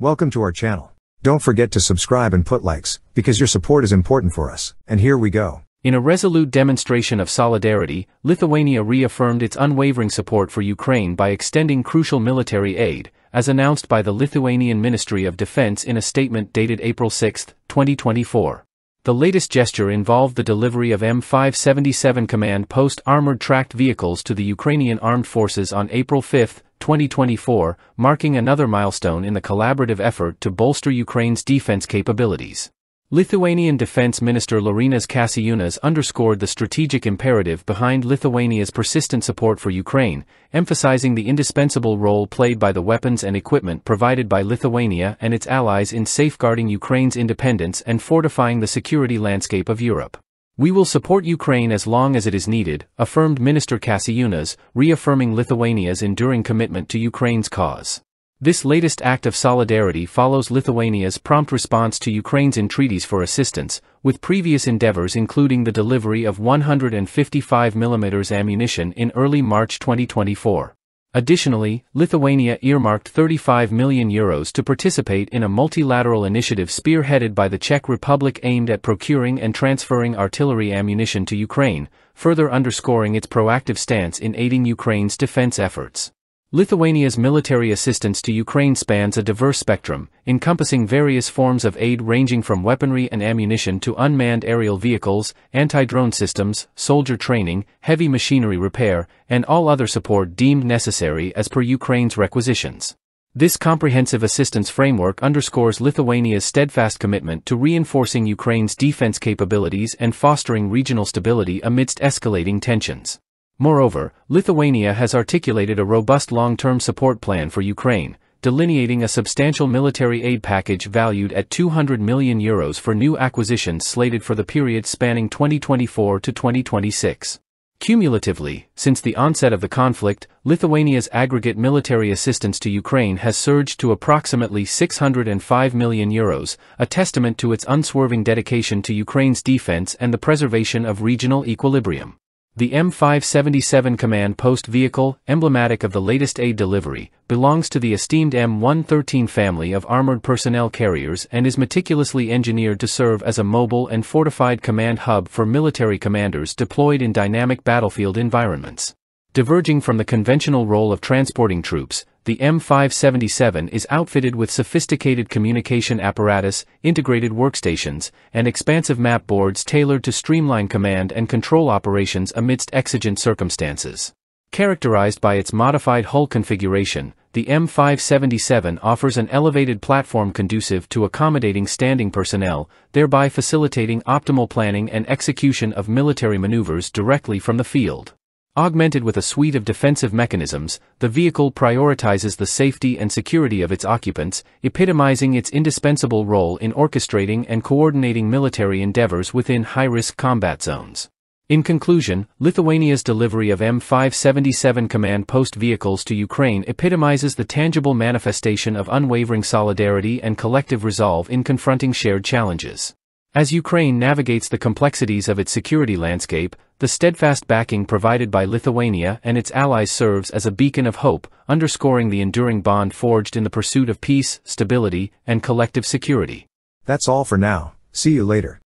Welcome to our channel. Don't forget to subscribe and put likes, because your support is important for us. And here we go. In a resolute demonstration of solidarity, Lithuania reaffirmed its unwavering support for Ukraine by extending crucial military aid, as announced by the Lithuanian Ministry of Defense in a statement dated April 6, 2024. The latest gesture involved the delivery of M577 Command Post armored tracked vehicles to the Ukrainian armed forces on April 5, 2024, marking another milestone in the collaborative effort to bolster Ukraine's defense capabilities. Lithuanian Defense Minister Laurynas Kasčiūnas underscored the strategic imperative behind Lithuania's persistent support for Ukraine, emphasizing the indispensable role played by the weapons and equipment provided by Lithuania and its allies in safeguarding Ukraine's independence and fortifying the security landscape of Europe. We will support Ukraine as long as it is needed, affirmed Minister Kasčiūnas, reaffirming Lithuania's enduring commitment to Ukraine's cause. This latest act of solidarity follows Lithuania's prompt response to Ukraine's entreaties for assistance, with previous endeavors including the delivery of 155mm ammunition in early March 2024. Additionally, Lithuania earmarked 35 million euros to participate in a multilateral initiative spearheaded by the Czech Republic aimed at procuring and transferring artillery ammunition to Ukraine, further underscoring its proactive stance in aiding Ukraine's defense efforts. Lithuania's military assistance to Ukraine spans a diverse spectrum, encompassing various forms of aid ranging from weaponry and ammunition to unmanned aerial vehicles, anti-drone systems, soldier training, heavy machinery repair, and all other support deemed necessary as per Ukraine's requisitions. This comprehensive assistance framework underscores Lithuania's steadfast commitment to reinforcing Ukraine's defense capabilities and fostering regional stability amidst escalating tensions. Moreover, Lithuania has articulated a robust long-term support plan for Ukraine, delineating a substantial military aid package valued at 200 million euros for new acquisitions slated for the period spanning 2024 to 2026. Cumulatively, since the onset of the conflict, Lithuania's aggregate military assistance to Ukraine has surged to approximately 605 million euros, a testament to its unswerving dedication to Ukraine's defense and the preservation of regional equilibrium. The M577 command post vehicle, emblematic of the latest aid delivery, belongs to the esteemed M113 family of armored personnel carriers and is meticulously engineered to serve as a mobile and fortified command hub for military commanders deployed in dynamic battlefield environments. Diverging from the conventional role of transporting troops, the M577 is outfitted with sophisticated communication apparatus, integrated workstations, and expansive map boards tailored to streamline command and control operations amidst exigent circumstances. Characterized by its modified hull configuration, the M577 offers an elevated platform conducive to accommodating standing personnel, thereby facilitating optimal planning and execution of military maneuvers directly from the field. Augmented with a suite of defensive mechanisms, the vehicle prioritizes the safety and security of its occupants, epitomizing its indispensable role in orchestrating and coordinating military endeavors within high-risk combat zones. In conclusion, Lithuania's delivery of M577 command post vehicles to Ukraine epitomizes the tangible manifestation of unwavering solidarity and collective resolve in confronting shared challenges. As Ukraine navigates the complexities of its security landscape, the steadfast backing provided by Lithuania and its allies serves as a beacon of hope, underscoring the enduring bond forged in the pursuit of peace, stability, and collective security. That's all for now. See you later.